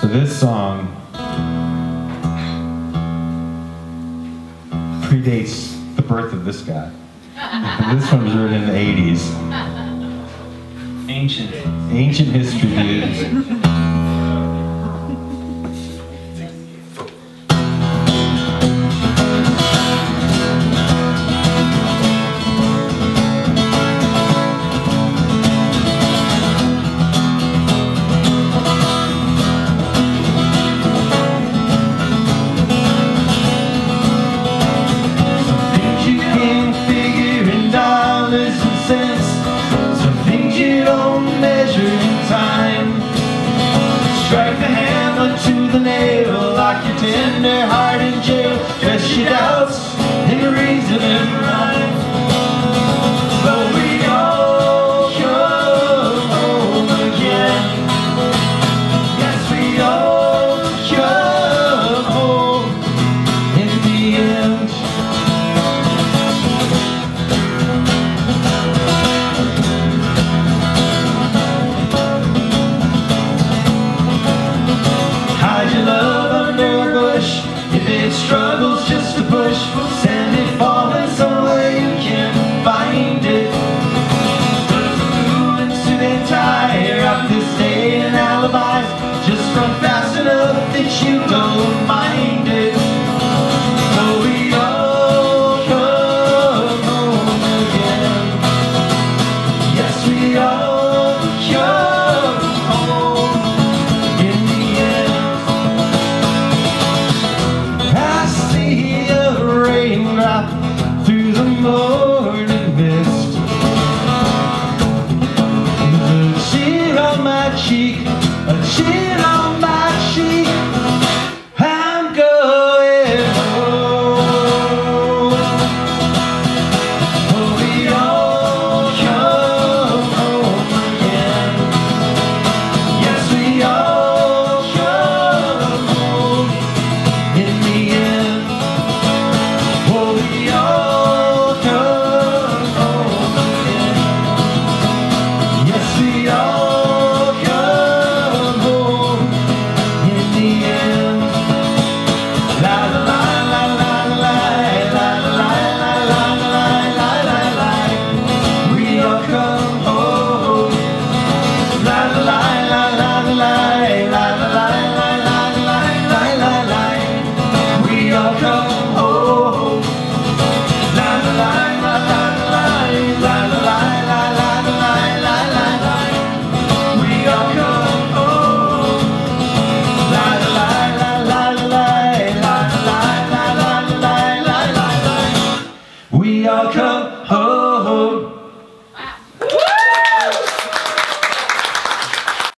So this song predates the birth of this guy. this one was written in the 80s. Ancient. Ancient history, dude.